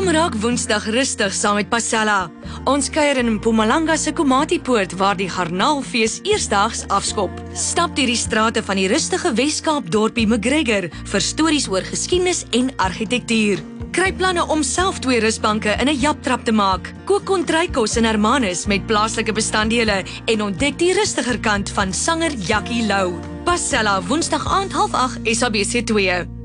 Kom raak Woensdag rustig saam met Pasella. Ons kuier in Mpumalanga se Komatipoort waar die Garnaalfees eersdaags afskop. Stap deur die strate van die rustige Wes-Kaap dorpie McGregor vir stories oor geskiedenis en argitektuur. Kry planne om self twee rusbanke in 'n japtrap te maak. Kook kontreikos in Hermanus met plaaslike bestanddele en ontdek die rustiger kant van sanger Jackie Lou. Pasella Woensdag aand 08:30 SABC2.